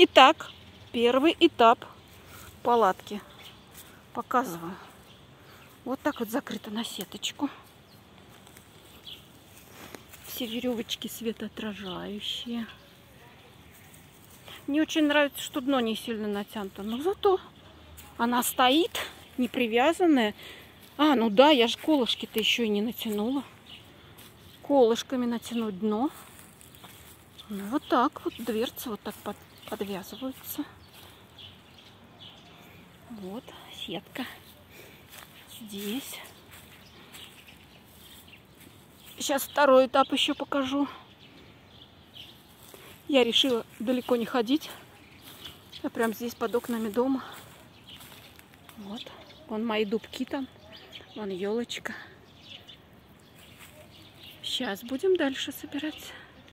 Итак, первый этап палатки. Показываю. Вот так вот закрыто на сеточку. Все веревочки светоотражающие. Мне очень нравится, что дно не сильно натянуто. Но зато она стоит, не привязанная. А, ну да, я же колышки-то еще и не натянула. Колышками натянуть дно. Ну, вот так вот дверцы вот так под, подвязываются. Вот сетка. Здесь. Сейчас второй этап еще покажу. Я решила далеко не ходить. Я прям здесь под окнами дома. Вот. Вон мои дубки там. Вон елочка. Сейчас будем дальше собирать.